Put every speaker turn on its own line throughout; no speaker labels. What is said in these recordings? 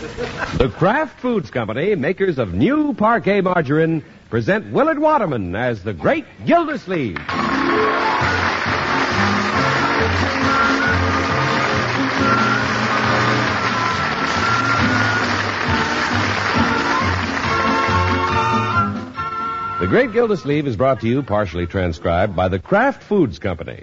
The Kraft Foods Company, makers of new Parkay margarine, present Willard Waterman as the Great Gildersleeve. The Great Gildersleeve is brought to you, partially transcribed, by the Kraft Foods Company.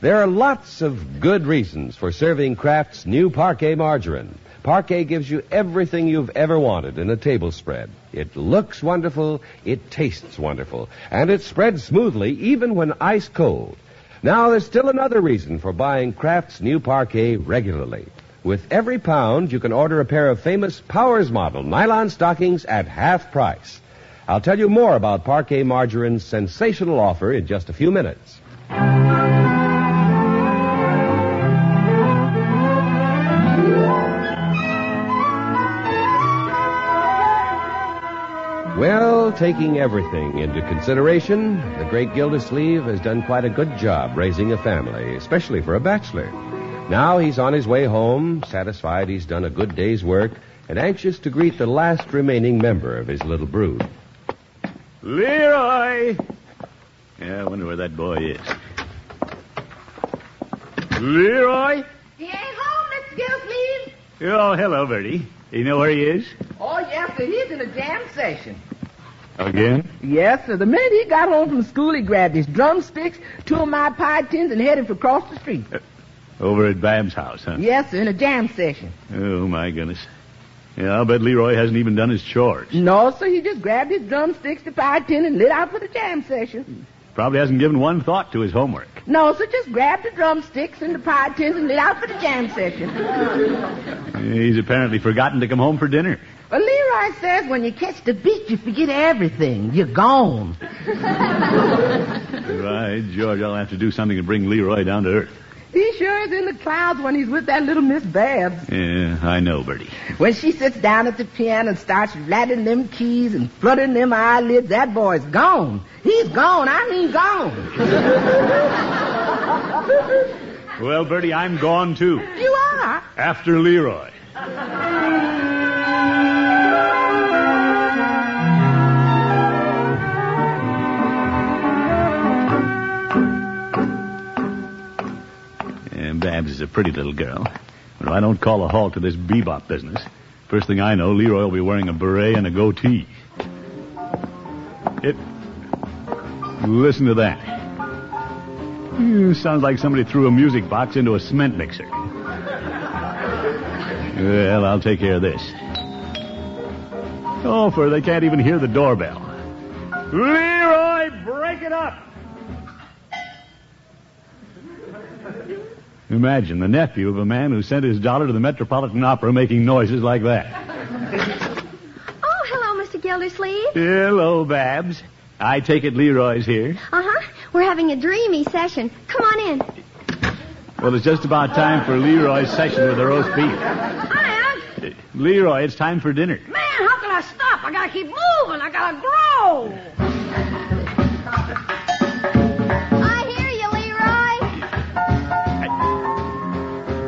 There are lots of good reasons for serving Kraft's new Parkay margarine. Parkay gives you everything you've ever wanted in a table spread. It looks wonderful, it tastes wonderful, and it spreads smoothly even when ice cold. Now, there's still another reason for buying Kraft's new Parkay regularly. With every pound, you can order a pair of famous Powers model nylon stockings at half price. I'll tell you more about Parkay Margarine's sensational offer in just a few minutes. Well, taking everything into consideration, the great Gildersleeve has done quite a good job raising a family, especially for a bachelor. Now he's on his way home, satisfied he's done a good day's work, and anxious to greet the last remaining member of his little brood.
Leroy! Yeah, I wonder where that boy is. Leroy?
He ain't home, Mr. Gilsleeve.
Oh, hello, Birdie. You know where he is?
Oh, yes, sir. He's in a jam session.
Again?
Yes, sir. The minute he got home from school, he grabbed his drumsticks, two of my pie tins, and headed for across the street.
Uh, over at Bab's house, huh?
Yes, sir, in a jam session.
Oh, my goodness. Yeah, I'll bet Leroy hasn't even done his chores.
No, sir. He just grabbed his drumsticks, the pie tin, and lit out for the jam session.
Probably hasn't given one thought to his homework.
No, sir. Just grabbed the drumsticks and the pie tins and lit out for the jam session.
He's apparently forgotten to come home for dinner.
Well, Leroy says when you catch the beat, you forget everything. You're gone.
Right, George, I'll have to do something to bring Leroy down to earth.
He sure is in the clouds when he's with that little Miss Babs.
Yeah, I know, Birdie.
When she sits down at the piano and starts rattling them keys and fluttering them eyelids, that boy's gone. He's gone. I mean gone.
Well, Birdie, I'm gone too.
you are?
After Leroy. And Babs is a pretty little girl. But if I don't call a halt to this bebop business, first thing I know, Leroy will be wearing a beret and a goatee. It. Listen to that. Hmm, sounds like somebody threw a music box into a cement mixer. Well, I'll take care of this. Oh, for they can't even hear the doorbell. Leroy, break it up! Imagine the nephew of a man who sent his daughter to the Metropolitan Opera making noises like that.
Oh, hello, Mr. Gildersleeve.
Hello, Babs. I take it Leroy's here.
Uh huh. We're having a dreamy session. Come on in.
Well, it's just about time for Leroy's session with the roast beef.
I am.
Leroy, it's time for dinner.
Man, how can I stop? I gotta keep moving. I gotta grow.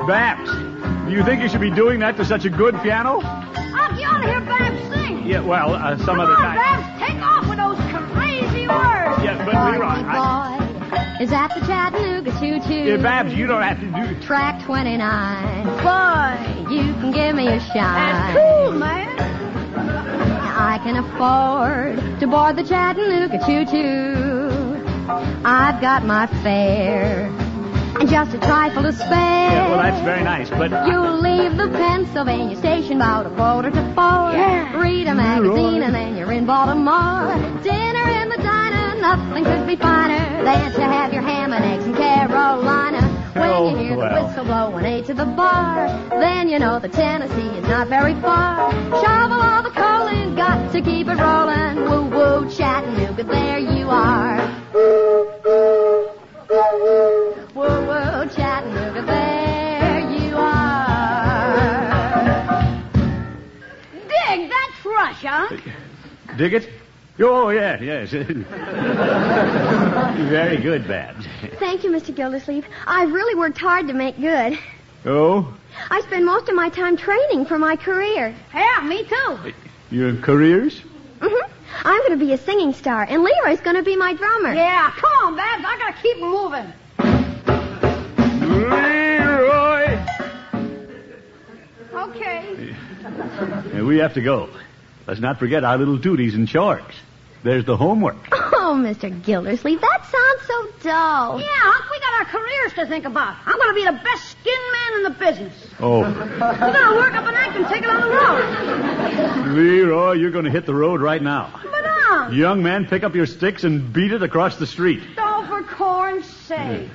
Babs, do you think you should be doing that to such a good piano?
I'll you ought to hear Babs sing.
Yeah, well, uh, some
Come
other
on,
time.
Babs, take off with those crazy words.
Yeah, but Leroy, I,
Boy is at the Chattanooga Choo Choo.
yeah, Babs, you don't have to do.
Track 29.
Boy,
You can give me a
that's cool, man.
I can afford to board the Chattanooga Choo Choo. I've got my fare and just a trifle to spare.
Yeah, well, that's very nice, but uh,
You leave the Pennsylvania station about a quarter to four.
Yeah.
Read a magazine and then you're in Baltimore. Dinner in the diner, nothing could be finer than to have your ham and eggs in Carolina. When
Oh,
you hear
well.
the whistle blow and eight to the bar, then you know the Tennessee is not very far. Shovel all the coal and got to keep it rolling. Woo woo, Chattanooga, there you are.
Dig
it? Oh, yeah, yes. very good, Babs.
Thank you, Mr. Gildersleeve. I've really worked hard to make good.
Oh?
I spend most of my time training for my career.
Yeah, me too.
Your careers?
Mm hmm I'm going to be a singing star, and Leroy's going to be my drummer.
Yeah, come on, Babs. I gotta keep moving.
Leroy!
Okay.
We have to go. Let's not forget our little duties and chores. There's the homework.
Oh, Mr. Gildersleeve, that sounds so dull.
Yeah, Unc, we got our careers to think about. I'm gonna be the best skin man in the business.
Oh,
We're gonna work up an act and take it on the road.
Leroy, you're going to hit the road right now.
But, Unc,
Young man, pick up your sticks and beat it across the street.
oh, for corn's sake.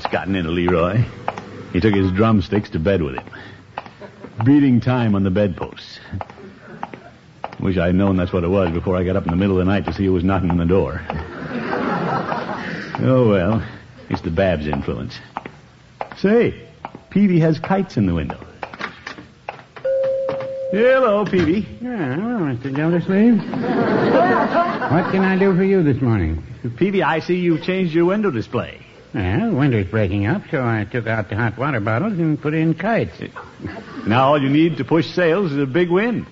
What's gotten into Leroy. He took his drumsticks to bed with him. Beating time on the bedposts. Wish I'd known that's what it was before I got up in the middle of the night to see who was knocking on the door. Oh, well. It's the Babs influence. Say, Peavey has kites in the window. Hello, Peavey.
Yeah, hello, Mr. Gildersleeve. what can I do for you this morning?
Peavey, I see you've changed your window display.
Well, winter's breaking up, so I took out the hot water bottles and put in kites.
Now all you need to push sails is a big wind.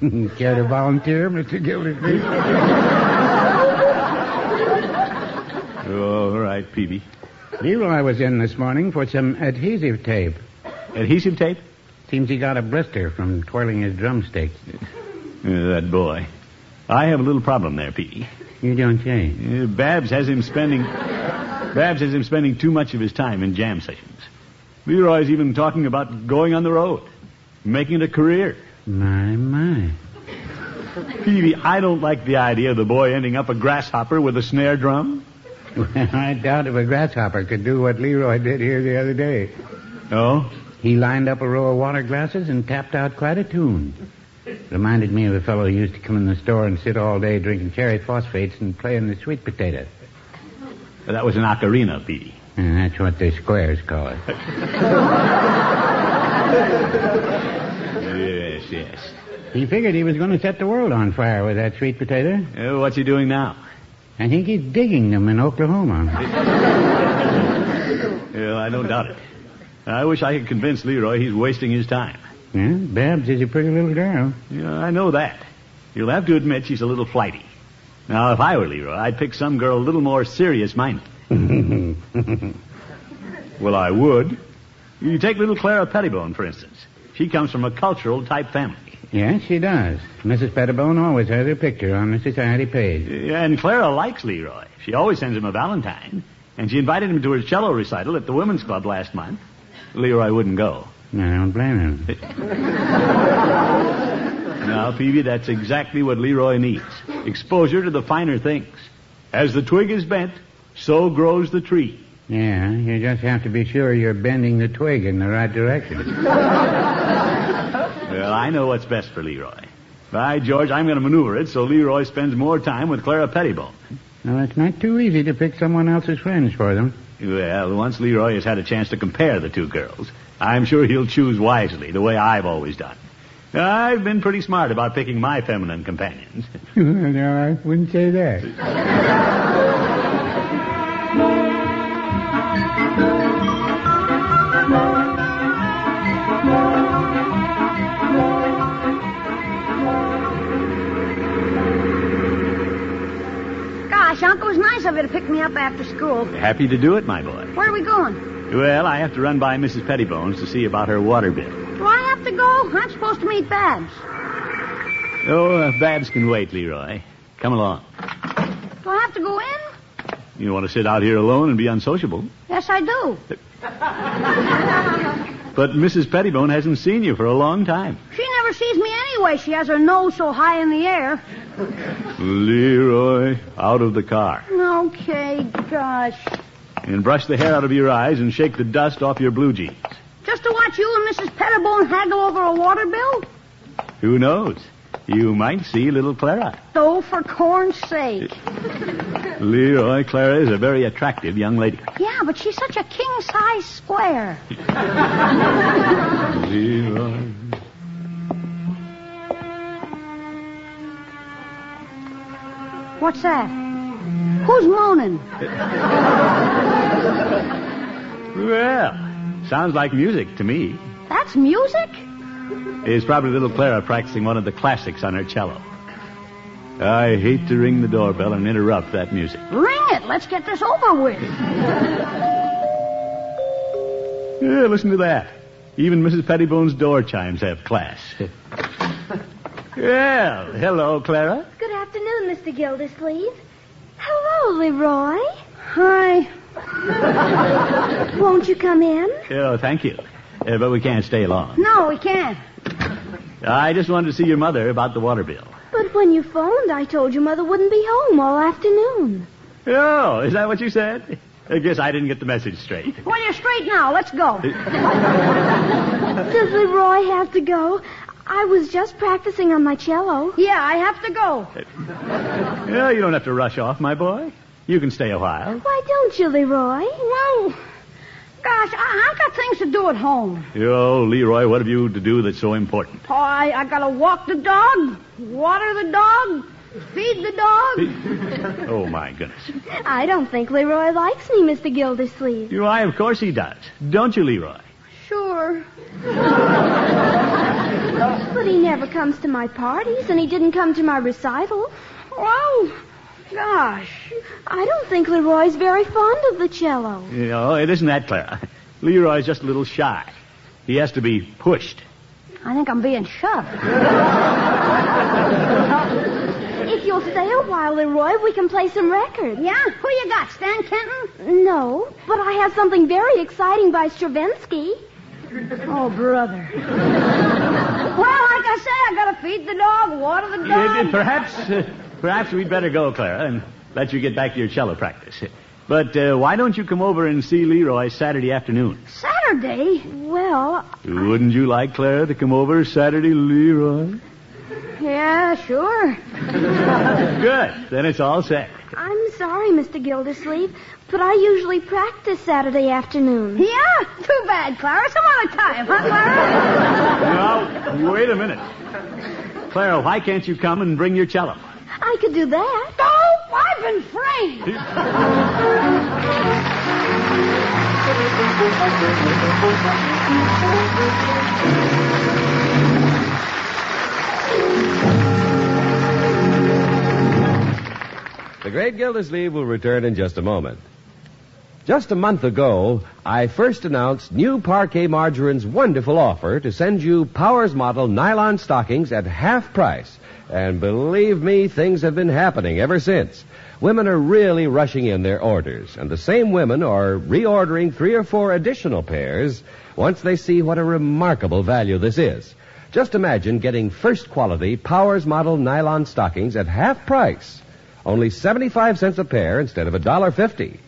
Care to volunteer, Mr. Gildersleeve?
All right, Peavey.
Leroy was in this morning for some adhesive tape.
Adhesive tape?
Seems he got a blister from twirling his drumsticks.
That boy. I have a little problem there, Peavey.
You don't say.
Uh, Babs has him spending. Babs has him spending too much of his time in jam sessions. Leroy's even talking about going on the road, making it a career.
My, my.
Peavey, I don't like the idea of the boy ending up a grasshopper with a snare drum.
I doubt if a grasshopper could do what Leroy did here the other day.
Oh?
He lined up a row of water glasses and tapped out quite a tune. Reminded me of a fellow who used to come in the store and sit all day drinking cherry phosphates and playing the sweet potato.
That was an ocarina, Peavey.
And that's what the squares call it.
Yes, yes.
He figured he was going to set the world on fire with that sweet potato.
Uh, what's he doing now?
I think he's digging them in Oklahoma.
Well, I don't doubt it. I wish I could convince Leroy he's wasting his time.
Yeah, Babs is a pretty little girl.
Yeah, I know that. You'll have to admit she's a little flighty. Now, if I were Leroy, I'd pick some girl a little more serious-minded. Well, I would. You take little Clara Pettibone, for instance. She comes from a cultural type family.
yes, she does. Mrs. Pettibone always has her picture on the society page.
And Clara likes Leroy. She always sends him a valentine. And she invited him to her cello recital at the women's club last month. Leroy wouldn't go.
I don't blame him.
Now, Peavey, that's exactly what Leroy needs. Exposure to the finer things. As the twig is bent, so grows the tree.
Yeah, you just have to be sure you're bending the twig in the right direction.
Well, I know what's best for Leroy. By George, I'm going to maneuver it so Leroy spends more time with Clara Pettibone.
Now, it's not too easy to pick someone else's friends for them.
Well, once Leroy has had a chance to compare the two girls, I'm sure he'll choose wisely, the way I've always done. I've been pretty smart about picking my feminine companions.
no, I wouldn't say that.
Gosh, Uncle, it was nice of you to pick me up after school.
Happy to do it, my boy.
Where are we going?
Well, I have to run by Mrs. Pettibone's to see about her water bill.
Do I have to go? I'm supposed to meet Babs.
Oh, uh, Babs can wait, Leroy. Come along.
Do I have to go in?
You want to sit out here alone and be unsociable.
Yes, I do.
But Mrs. Pettibone hasn't seen you for a long time.
She never sees me anyway. She has her nose so high in the air.
Leroy, out of the car.
Okay, gosh.
And brush the hair out of your eyes and shake the dust off your blue jeans
watch you and Mrs. Pettibone haggle over a water bill?
Who knows? You might see little Clara.
Though, for corn's sake.
Leroy, Clara is a very attractive young lady.
Yeah, but she's such a king size square.
Leroy.
What's that? Who's moaning?
well, sounds like music to me.
That's music?
It's probably little Clara practicing one of the classics on her cello. I hate to ring the doorbell and interrupt that music.
Ring it. Let's get this over with.
Yeah, listen to that. Even Mrs. Pettibone's door chimes have class. well, hello, Clara.
Good afternoon, Mr. Gildersleeve. Hello, Leroy.
Hi.
Won't you come in?
Oh, thank you. Uh, but we can't stay long.
No, we can't.
I just wanted to see your mother about the water bill.
But when you phoned, I told you Mother wouldn't be home all afternoon.
Oh, is that what you said? I guess I didn't get the message straight.
Well, you're straight now. Let's go.
Does Leroy have to go? I was just practicing on my cello.
Yeah, I have to go.
Well, you don't have to rush off, my boy. You can stay a while.
Why don't you, Leroy?
Well, gosh, I, I've got things to do at home.
Oh, Leroy, what have you to do that's so important?
Oh, I, I gotta walk the dog, water the dog, feed the dog.
Oh, my goodness.
I don't think Leroy likes me, Mr. Gildersleeve.
Why, of course he does. Don't you, Leroy?
Sure.
But he never comes to my parties, and he didn't come to my recital.
Well, gosh.
I don't think Leroy's very fond of the cello.
You know, it isn't that, Clara. Leroy's just a little shy. He has to be pushed.
I think I'm being shoved.
If you'll stay a while, Leroy, we can play some records.
Yeah? Who you got, Stan Kenton?
No, but I have something very exciting by Stravinsky.
Oh, brother. well, like I say, I gotta feed the dog, water the
Uh,
dog.
Perhaps, uh, perhaps we'd better go, Clara, and let you get back to your cello practice. But uh, why don't you come over and see Leroy Saturday afternoon?
Saturday?
Well,
Wouldn't you like Clara to come over Saturday, Leroy?
Yeah, sure.
Good. Then it's all set.
I'm sorry, Mr. Gildersleeve, but I usually practice Saturday afternoon.
Yeah? Too bad, Clara. Some other time, huh, Clara?
Now, wait a minute. Clara, why can't you come and bring your cello?
I could do that.
Oh, I've been framed.
The Great Gildersleeve will return in just a moment. Just a month ago, I first announced new Parkay Margarine's wonderful offer to send you Powers Model nylon stockings at half price. And believe me, things have been happening ever since. Women are really rushing in their orders, and the same women are reordering three or four additional pairs once they see what a remarkable value this is. Just imagine getting first quality Powers Model nylon stockings at half price. Only 75 cents a pair instead of $1.50.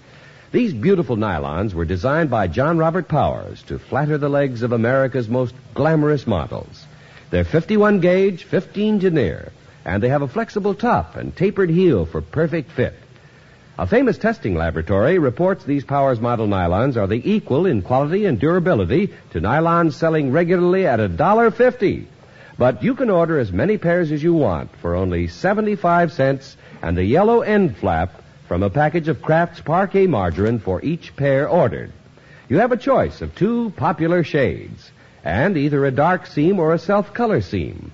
These beautiful nylons were designed by John Robert Powers to flatter the legs of America's most glamorous models. They're 51 gauge, 15 denier, and they have a flexible top and tapered heel for perfect fit. A famous testing laboratory reports these Powers model nylons are the equal in quality and durability to nylons selling regularly at $1.50. But you can order as many pairs as you want for only 75 cents and the yellow end flap from a package of Kraft's Parkay margarine for each pair ordered. You have a choice of two popular shades and either a dark seam or a self-color seam.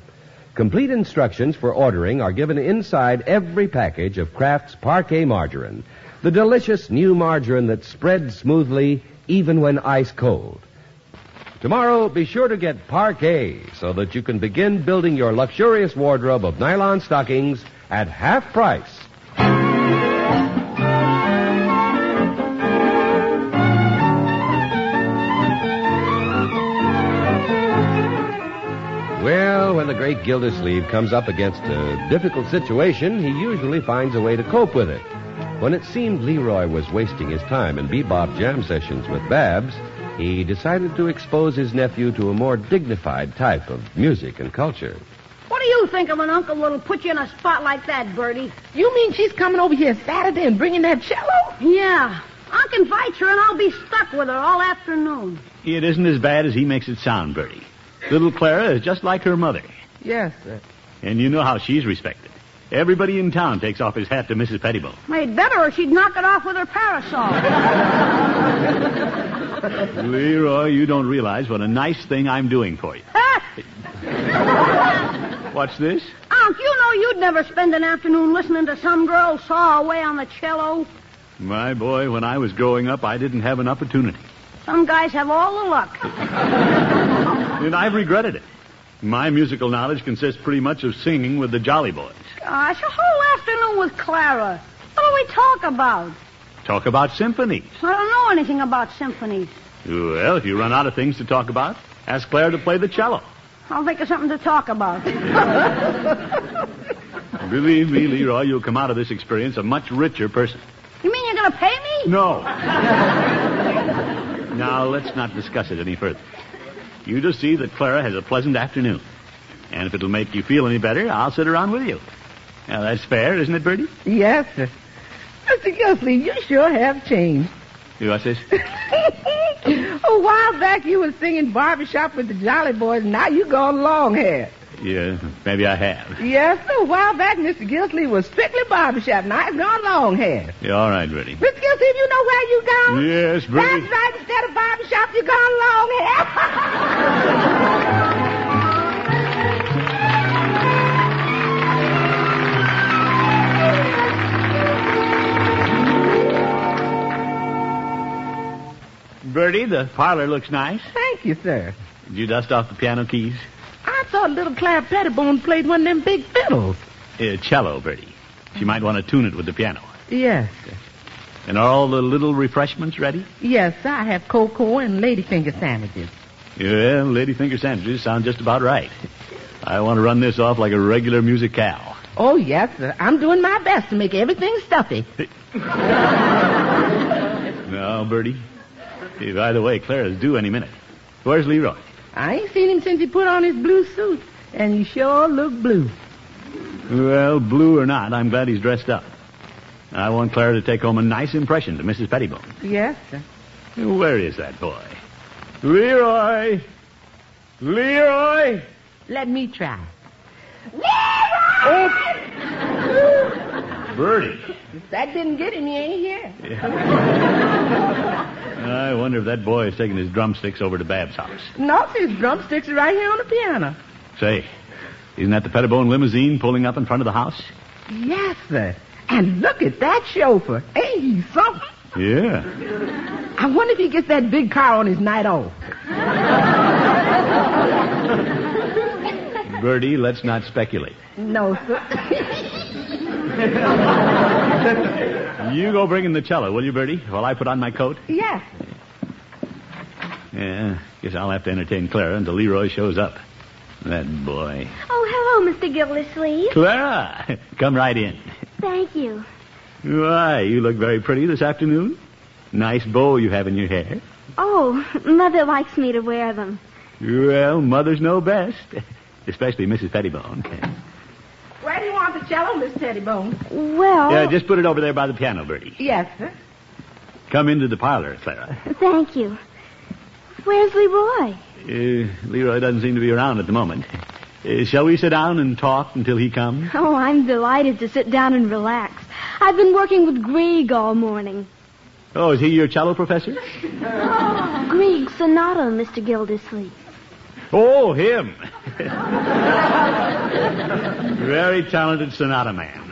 Complete instructions for ordering are given inside every package of Kraft's Parkay margarine, the delicious new margarine that spreads smoothly even when ice cold. Tomorrow, be sure to get Parkay so that you can begin building your luxurious wardrobe of nylon stockings at half price. The great Gildersleeve comes up against a difficult situation, he usually finds a way to cope with it. When it seemed Leroy was wasting his time in bebop jam sessions with Babs, he decided to expose his nephew to a more dignified type of music and culture.
What do you think of an uncle that'll put you in a spot like that, Birdie?
You mean she's coming over here Saturday and bringing that cello?
Yeah. Unc invites her, and I'll be stuck with her all afternoon.
It isn't as bad as he makes it sound, Birdie. Little Clara is just like her mother.
Yes, sir.
And you know how she's respected. Everybody in town takes off his hat to Mrs. Pettibone.
Made better or she'd knock it off with her parasol.
Leroy, you don't realize what a nice thing I'm doing for you. What's this?
Unc, you know you'd never spend an afternoon listening to some girl saw away on the cello.
My boy, when I was growing up, I didn't have an opportunity.
Some guys have all the luck.
And I've regretted it. My musical knowledge consists pretty much of singing with the Jolly Boys.
Gosh, a whole afternoon with Clara. What do we talk about?
Talk about symphonies.
I don't know anything about symphonies.
Well, if you run out of things to talk about, ask Clara to play the cello.
I'll think of something to talk about.
Believe me, Leroy, you'll come out of this experience a much richer person.
You mean you're going to pay me?
No. now, let's not discuss it any further. You just see that Clara has a pleasant afternoon. And if it'll make you feel any better, I'll sit around with you. Now, that's fair, isn't it, Birdie?
Yes, sir. Mr. Gilsleeve, you sure have changed.
What's this?
a while back you were singing barbershop with the Jolly Boys, and now you gone long hair.
Yeah, maybe I have.
Yes, sir. A while back Mr. Gilsleeve was strictly barbershop, he's gone long hair.
Yeah, all right, Birdie.
Mr. Gilsleeve, you know where you gone?
Yes, Birdie.
That's right. Instead of barbershop, you gone long hair.
Birdie, the parlor looks nice.
Thank you, sir.
Did you dust off the piano keys?
I thought little Clara Pettibone played one of them big fiddles.
Uh, cello, Birdie. She might want to tune it with the piano.
Yes, sir.
And are all the little refreshments ready?
Yes, sir. I have cocoa and ladyfinger sandwiches.
Yeah, ladyfinger sandwiches sound just about right. I want to run this off like a regular musicale.
Oh, yes, sir. I'm doing my best to make everything stuffy.
now, Birdie. By the way, Clara's due any minute. Where's Leroy?
I ain't seen him since he put on his blue suit, and he sure look blue.
Well, blue or not, I'm glad he's dressed up. I want Clara to take home a nice impression to Mrs. Pettibone.
Yes, sir.
Where is that boy? Leroy! Leroy!
Let me try.
Oh! Leroy. Birdie.
If that didn't get him, he ain't here.
I wonder if that boy is taking his drumsticks over to Bab's house.
No, his drumsticks are right here on the piano.
Say, isn't that the Pettibone limousine pulling up in front of the house?
Yes, sir. And look at that chauffeur. Ain't he something?
Yeah.
I wonder if he gets that big car on his night off.
Birdie, let's not speculate.
No, sir.
You go bring in the cello, will you, Birdie, while I put on my coat?
yes.
Yeah, guess I'll have to entertain Clara until Leroy shows up. That boy.
Oh, hello, Mr. Gildersleeve.
Clara, come right in.
Thank you.
Why, you look very pretty this afternoon. Nice bow you have in your hair.
Oh, Mother likes me to wear them.
Well, mothers know best, especially Mrs. Pettibone.
Where do you want the cello, Miss Pettibone?
Well,
Yeah, just put it over there by the piano, Birdie.
Yes, sir.
Come into the parlor, Clara.
thank you. Where's Leroy?
Uh, Leroy doesn't seem to be around at the moment. Uh, shall we sit down and talk until he comes?
Oh, I'm delighted to sit down and relax. I've been working with Grieg all morning.
Oh, is he your cello professor?
Grieg Sonata, Mr. Gildersleeve.
Oh, him. Very talented sonata man.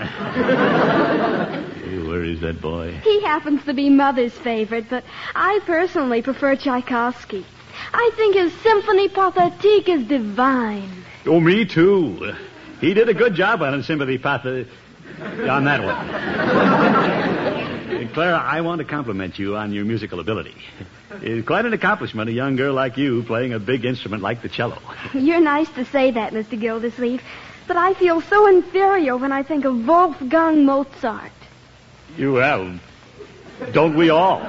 Hey, Where is that boy?
He happens to be Mother's favorite, but I personally prefer Tchaikovsky. I think his Symphony Pathétique is divine.
Oh, me too. He did a good job on Sympathy Path uh, on that one. Clara, I want to compliment you on your musical ability. It's quite an accomplishment, a young girl like you playing a big instrument like the cello.
You're nice to say that, Mr. Gildersleeve, but I feel so inferior when I think of Wolfgang Mozart.
You well, don't we all?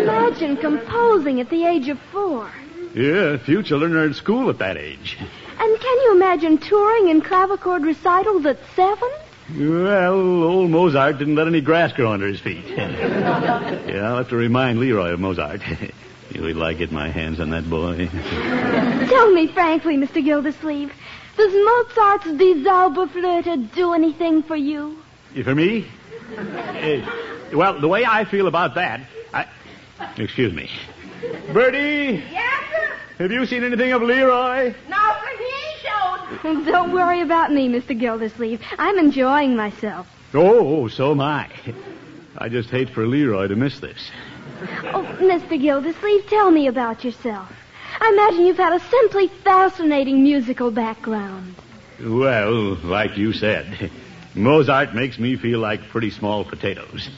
Imagine composing at the age of four.
Yeah, few children are at school at that age.
And can you imagine touring in clavichord recitals at seven?
Well, old Mozart didn't let any grass grow under his feet. yeah, I'll have to remind Leroy of Mozart. Wait till like get my hands on that boy.
Tell me frankly, Mr. Gildersleeve, does Mozart's Die Zauberflöte do anything for you?
For me? Eh, well, the way I feel about that, I. Excuse me. Birdie,
Yes, sir?
have you seen anything of Leroy?
No, sir, he ain't showed.
Don't worry about me, Mr. Gildersleeve. I'm enjoying myself.
Oh, so am I. I just hate for Leroy to miss this.
Oh, Mr. Gildersleeve, tell me about yourself. I imagine you've had a simply fascinating musical background.
Well, like you said, Mozart makes me feel like pretty small potatoes.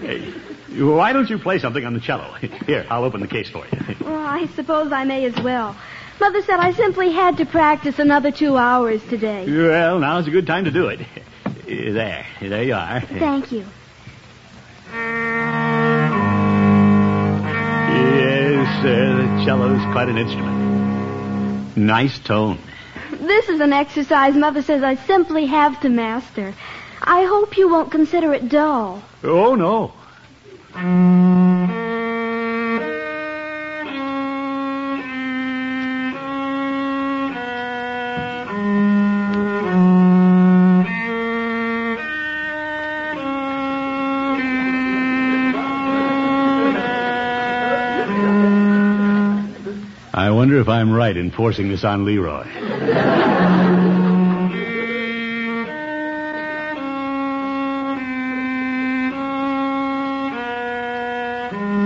Hey, why don't you play something on the cello? Here, I'll open the case for you.
Well, I suppose I may as well. Mother said I simply had to practice another two hours today.
Well, now's a good time to do it. There, there you are.
Thank you.
Yes, uh, the cello's quite an instrument. Nice tone.
This is an exercise Mother says I simply have to master. I hope you won't consider it dull.
Oh, no. Right in forcing this on Leroy.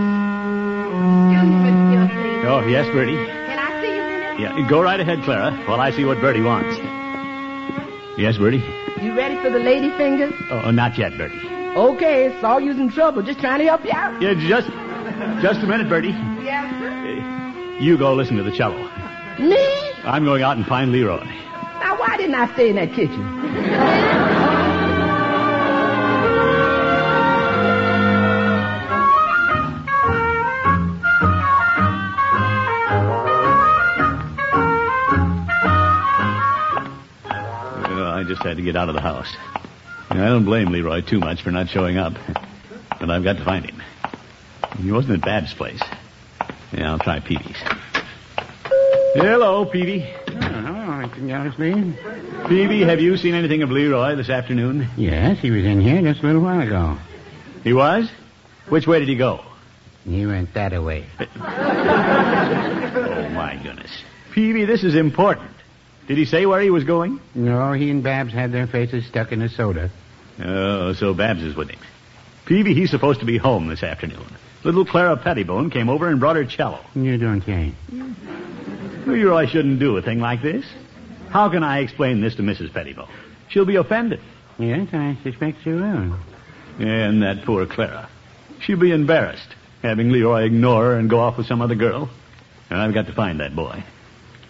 Excuse me, Mr. Gildersleeve.
Oh, yes, Birdie.
Can I see you a minute?
Yeah, go right ahead, Clara, while I see what Birdie wants. Yes, Birdie?
You ready for the lady fingers?
Oh, not yet, Birdie.
Okay, saw you's in trouble. Just trying to help you out.
Yeah, just, just a minute, Birdie.
Yes, sir.
Uh, You go listen to the cello.
Me?
I'm going out and find Leroy.
Now, why didn't I stay in that kitchen?
I just had to get out of the house. And I don't blame Leroy too much for not showing up. But I've got to find him. He wasn't at Bab's place. Yeah, I'll try Peavey's. Hello, Peavey.
Oh, hello, Mr. Gildersleeve.
Peavey, have you seen anything of Leroy this afternoon?
Yes, he was in here just a little while ago.
He was? Which way did he go?
He went that way.
Oh, my goodness. Peavey, this is important. Did he say where he was going?
No, he and Babs had their faces stuck in a soda.
Oh, so Babs is with him. Peavey, he's supposed to be home this afternoon. Little Clara Pettibone came over and brought her cello.
You don't
Leroy shouldn't do a thing like this. How can I explain this to Mrs. Pettibone? She'll be offended.
Yes, I suspect she will.
And that poor Clara. She'll be embarrassed, having Leroy ignore her and go off with some other girl. And I've got to find that boy.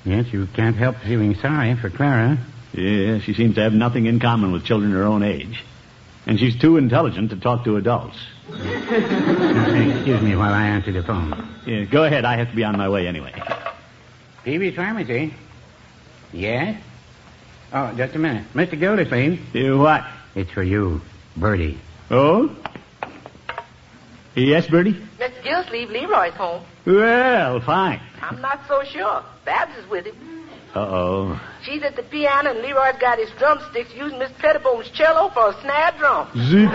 Yes, you can't help feeling sorry for Clara.
Yeah, she seems to have nothing in common with children her own age. And she's too intelligent to talk to adults.
Excuse me while I answer the phone.
Yeah, go ahead. I have to be on my way anyway.
Peavey's Pharmacy. Yes? Oh, just a minute. Mr. Gildersleeve.
Uh, what?
It's for you, Birdie.
Oh? Yes, Birdie?
Mr. Gildersleeve, Leroy's home.
Well, fine.
I'm not so sure. Babs is with him.
Uh-oh.
She's at the piano, and Leroy's got his drumsticks using Miss Pettibone's cello for a snare drum.
Zip.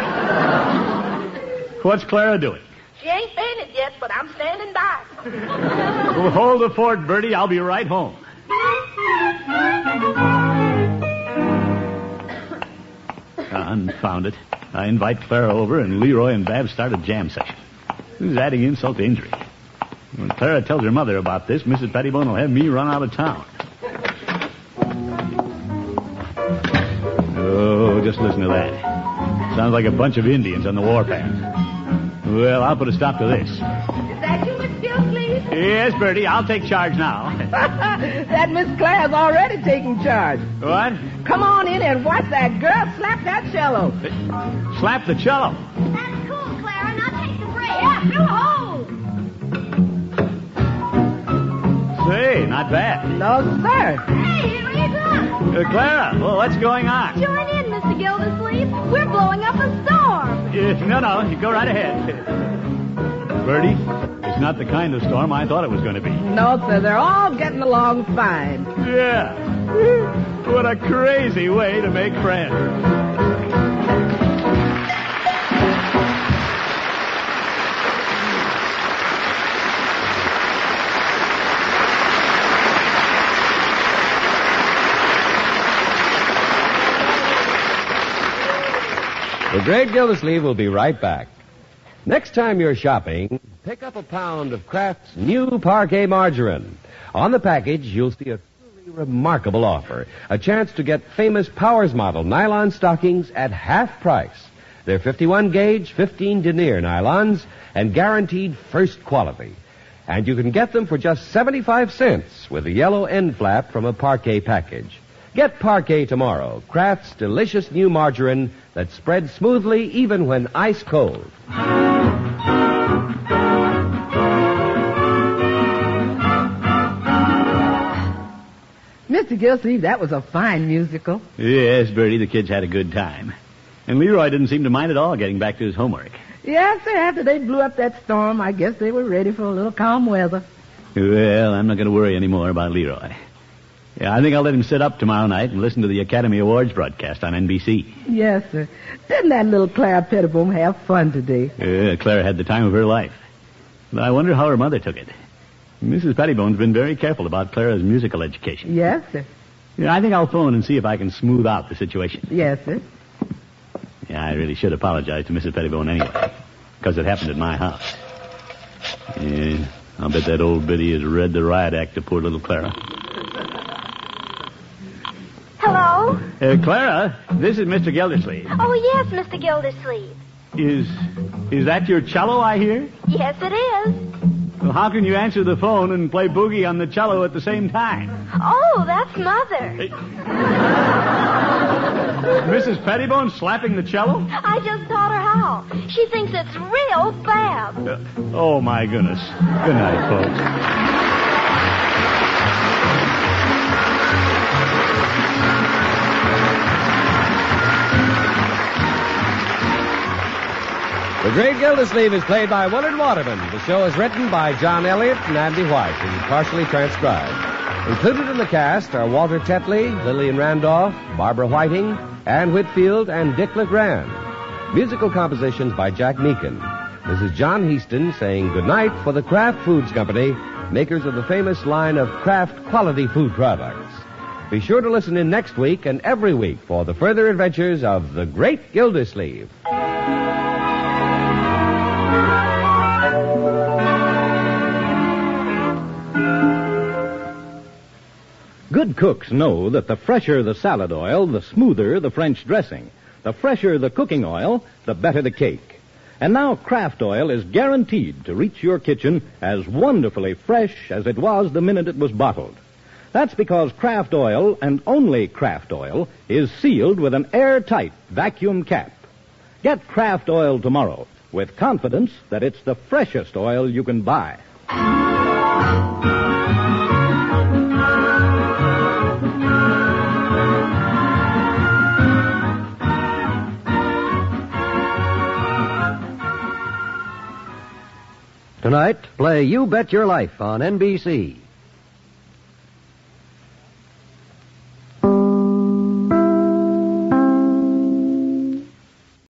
What's Clara doing?
She ain't fainted yet, but I'm standing by.
Well, hold the fort, Birdie. I'll be right home. Confound it. I invite Clara over, and Leroy and Babs start a jam session. This is adding insult to injury. When Clara tells her mother about this, Mrs. Pettibone will have me run out of town. Oh, just listen to that. Sounds like a bunch of Indians on the warpath. Well, I'll put a stop to this.
Is that you, Mr. Gildersleeve?
Yes, Birdie, I'll take charge now.
that Miss Claire's already taking charge.
what?
Come on in and watch that girl slap that cello.
Slap the cello.
That's cool, Clara. Now take the break. Yeah, through hole.
Say, not bad.
No, sir.
Uh, Clara, well, what's going on?
Join in, Mr. Gildersleeve. We're blowing up a storm.
Uh, no, no, you go right ahead. Birdie, It's not the kind of storm I thought it was going to be.
No, sir, they're all getting along fine.
Yeah. What a crazy way to make friends.
The Great Gildersleeve will be right back. Next time you're shopping, pick up a pound of Kraft's new Parkay margarine. On the package, you'll see a truly remarkable offer. A chance to get famous Powers model nylon stockings at half price. They're 51 gauge, 15 denier nylons, and guaranteed first quality. And you can get them for just 75 cents with a yellow end flap from a Parkay package. Get Parkay tomorrow, Kraft's delicious new margarine that spreads smoothly even when ice cold.
Mr. Gilsleeve, that was a fine musical.
Yes, Birdie, the kids had a good time. And Leroy didn't seem to mind at all getting back to his homework.
Yes, sir, after they blew up that storm, I guess they were ready for a little calm weather.
Well, I'm not going to worry anymore about Leroy. Yeah, I think I'll let him sit up tomorrow night and listen to the Academy Awards broadcast on NBC.
Yes, sir. Didn't that little Clara Pettibone have fun today?
Yeah, Clara had the time of her life. But I wonder how her mother took it. Mrs. Pettibone's been very careful about Clara's musical education.
Yes, sir.
Yeah, I think I'll phone and see if I can smooth out the situation.
Yes, sir.
Yeah, I really should apologize to Mrs. Pettibone anyway, because it happened at my house. Yeah, I'll bet that old biddy has read the riot act to poor little Clara.
Hello?
Uh, Clara, this is Mr. Gildersleeve.
Oh, yes, Mr. Gildersleeve.
Is is that your cello I hear?
Yes, it is.
Well, how can you answer the phone and play boogie on the cello at the same time?
Oh, that's Mother.
Mrs. Pettibone slapping the cello?
I just taught her how. She thinks it's real fab.
Uh, oh, my goodness. Good night, folks.
The Great Gildersleeve is played by Willard Waterman. The show is written by John Elliott and Andy White and partially transcribed. Included in the cast are Walter Tetley, Lillian Randolph, Barbara Whiting, Ann Whitfield, and Dick LeGrand. Musical compositions by Jack Meakin. This is John Heaston saying goodnight for the Kraft Foods Company, makers of the famous line of Kraft quality food products. Be sure to listen in next week and every week for the further adventures of the Great Gildersleeve.
Good cooks know that the fresher the salad oil, the smoother the French dressing. The fresher the cooking oil, the better the cake. And now Kraft Oil is guaranteed to reach your kitchen as wonderfully fresh as it was the minute it was bottled. That's because Kraft Oil, and only Kraft Oil, is sealed with an airtight vacuum cap. Get Kraft Oil tomorrow with confidence that it's the freshest oil you can buy.
Tonight, play You Bet Your Life on NBC.